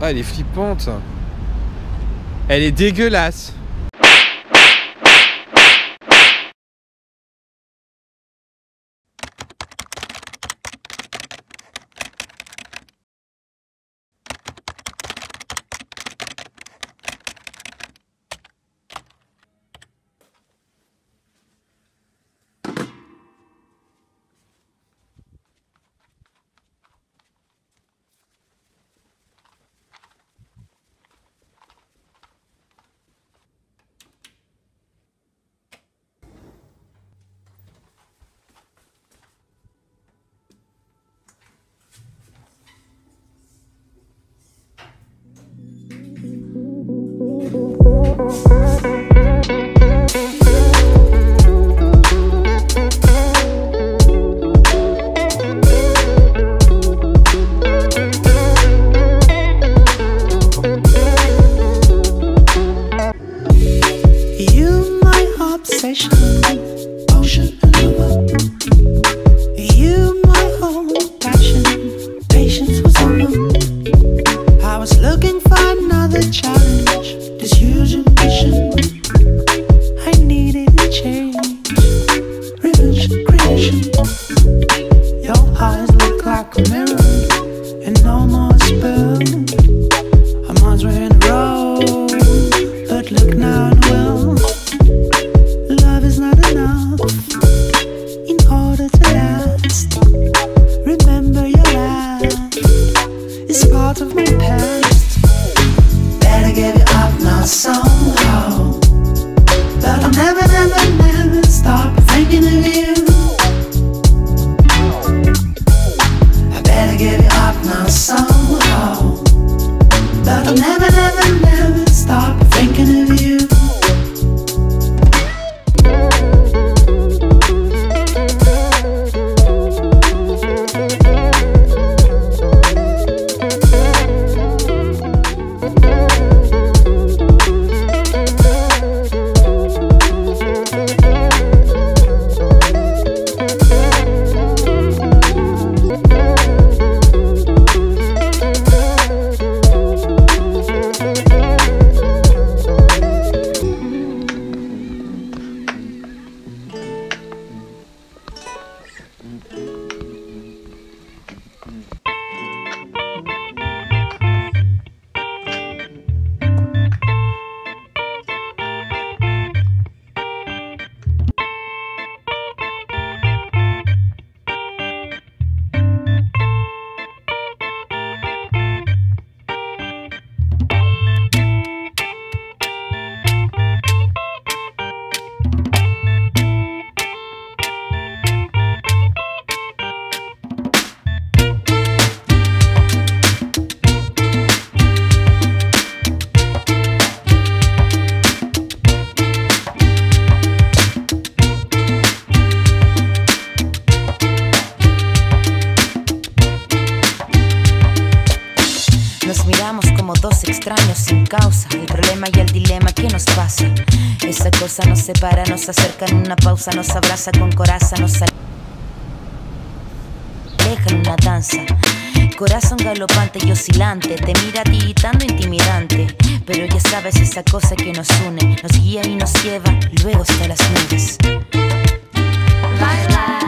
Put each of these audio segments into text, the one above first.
Ah, elle est flippante. Elle est dégueulasse. Part of my past. Give it up now somehow. But I'll never, never, never stop thinking of you. Miramos como dos extraños sin causa. El problema y el dilema, ¿qué nos pasa? Esa cosa nos separa, nos acerca en una pausa, nos abraza con coraza, nos aleja en una danza. Corazón galopante y oscilante, te mira titando intimidante. Pero ya sabes esa cosa que nos une, nos guía y nos lleva luego hasta las nubes. Baila,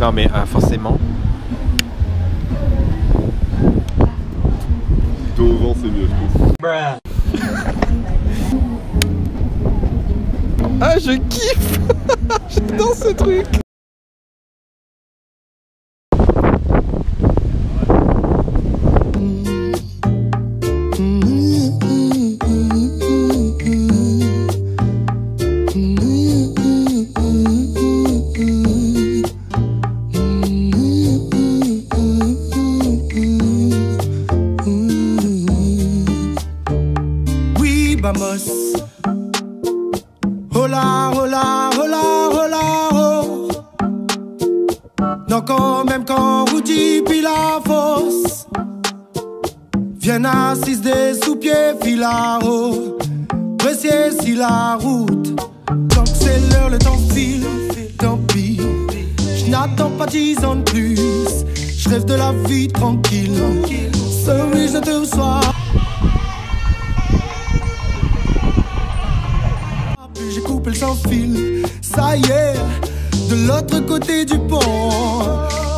Non, mais euh, forcément. Dos au vent, c'est mieux, je pense. ah, je kiffe J'adore ce truc Quand même quand dit puis la fosse. Viens assise des sous-pieds, filaro. Précieux si la route. Tant que c'est l'heure, le temps file, tant pis. Je n'attends pas dix ans de plus. Je rêve de la vie tranquille. Sorry, je te. Puis j'ai coupé le sans fil. Ça y est, de l'autre côté du pont.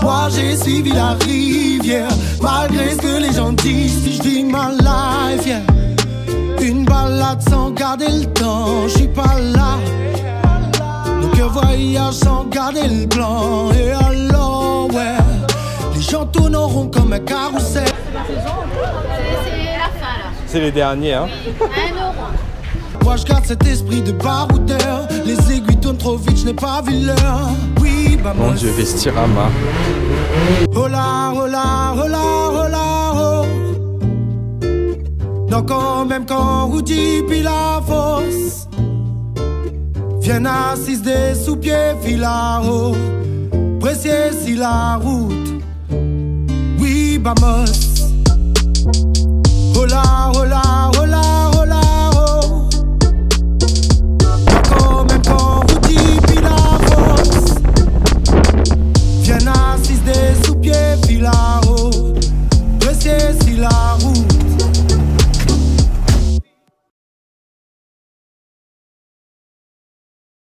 Moi j'ai suivi la rivière, malgré ce que les gens disent. Si je vis ma life, yeah. Une balade sans garder le temps, je suis pas là. Donc un voyage sans garder le plan. Et alors, ouais, les gens tourneront comme un carrousel. C'est la fin là. C'est les derniers, hein Un euro. Moi je garde cet esprit de baroudeur. Les aiguilles tournent trop vite, je n'ai pas vu l'heure. Oui, bah Mon dieu, Vestirama. Hola, hola, hola, hola, oh. Non, quand même quand dit puis la fosse. Viens assise des sous-pieds, filao. Précieux si la route. Oui, vamos.